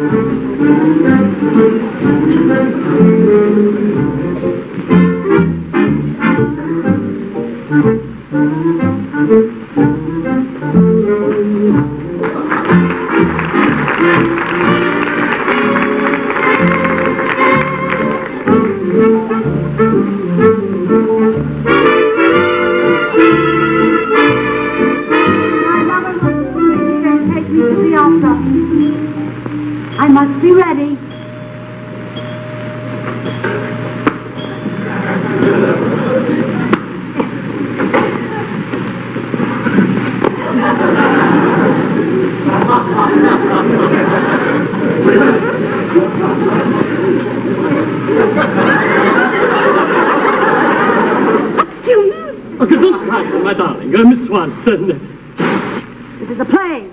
My Gesundheit, my darling, uh, Miss Swanson. This is a play.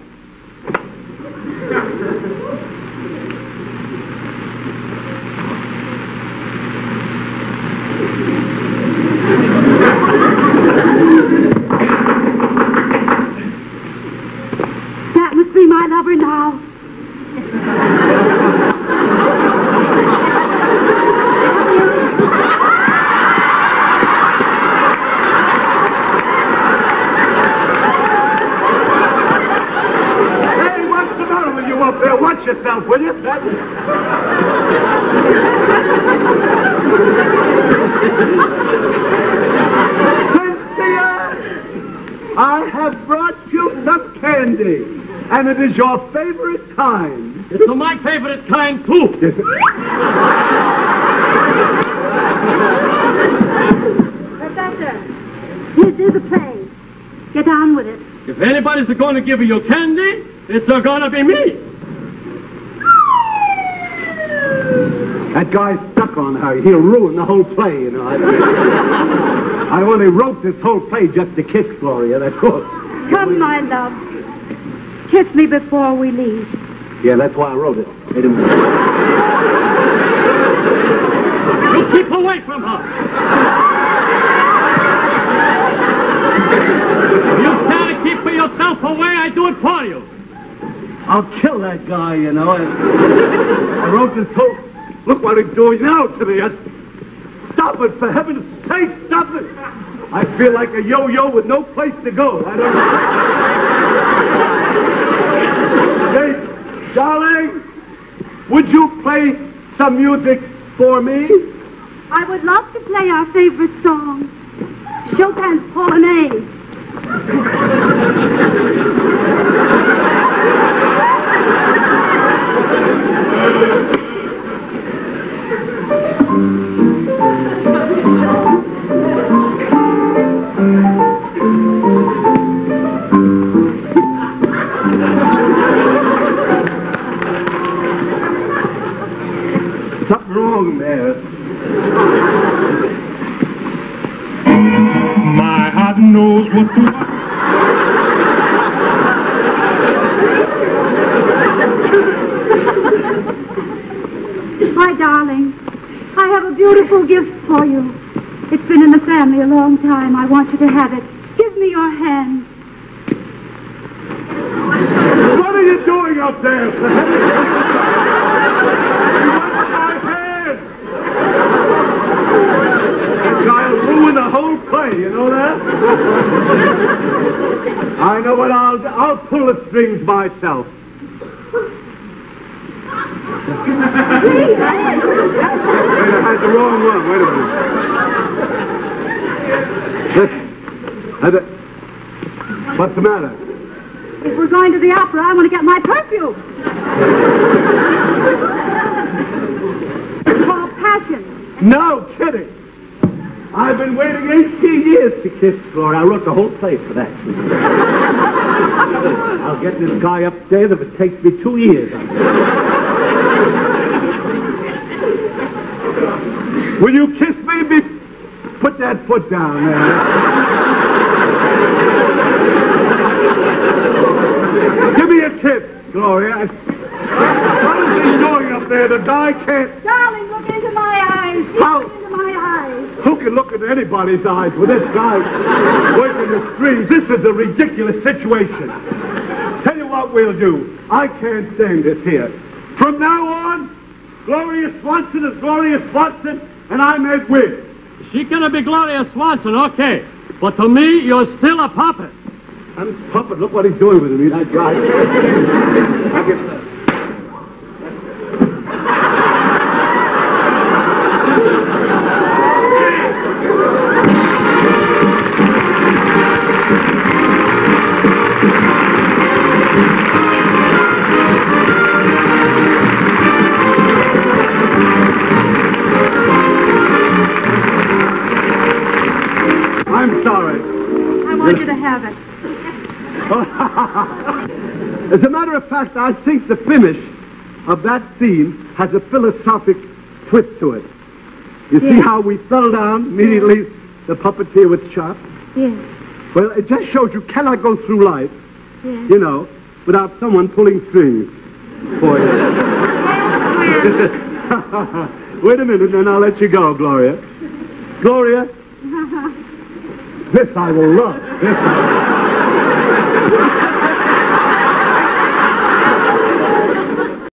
That must be my lover now. Hey, what's the matter with you up there? Watch yourself, will you? Cynthia, I have brought you some candy, and it is your favorite kind. It's my favorite kind, too. Professor, this is a play. Get on with it. If anybody's going to give you your candy, it's going to be me. That guy's stuck on her. He'll ruin the whole play, you know. I, I only wrote this whole play just to kiss Gloria, that's all. Come, my love. Kiss me before we leave. Yeah, that's why I wrote it. Wait a minute. You keep away from her. You can't keep yourself away. I do it for you. I'll kill that guy, you know. I, I wrote this whole... Look what he's doing now to me. Stop it, for heaven's sake, stop it. I feel like a yo-yo with no place to go. I don't... Hey, darling, would you play some music for me? I would love to play our favorite song, Chopin's Polonaise. Knows what to My darling, I have a beautiful gift for you. It's been in the family a long time. I want you to have it. Give me your hand. What are you doing up there? for heaven's sake? You want my hand? That guy'll ruin the whole play, you know that? I know what I'll do. I'll pull the strings myself. Wait, I had the wrong one. Wait a minute. Listen. D- uh, What's the matter? If we're going to the opera, I want to get my perfume. It's called Passion. No kidding. I've been waiting 18 years to kiss Gloria. I wrote the whole play for that. I'll get this guy upstairs if it takes me two years. Will you kiss me? Be- Put that foot down there. Give me a kiss, Gloria. What is he doing up there? The guy can't. Darling, look into my eyes. How? Look into my eyes. Who can look into anybody's eyes with this guy working the strings? This is a ridiculous situation. Tell you what we'll do. I can't stand this here. From now on, Gloria Swanson is Gloria Swanson, and I'm Ed Wynn. She gonna be Gloria Swanson, okay. But to me, you're still a puppet. I'm his puppet. Look what he's doing with me. That's right. I get As a matter of fact, I think the finish of that scene has a philosophic twist to it. You see how we fell down immediately, the puppeteer was shot? Yes, Well, it just shows you cannot go through life, yes. you know, without someone pulling strings for you. Wait a minute, and I'll let you go, Gloria. Gloria, this I will love. This I will. Thank you.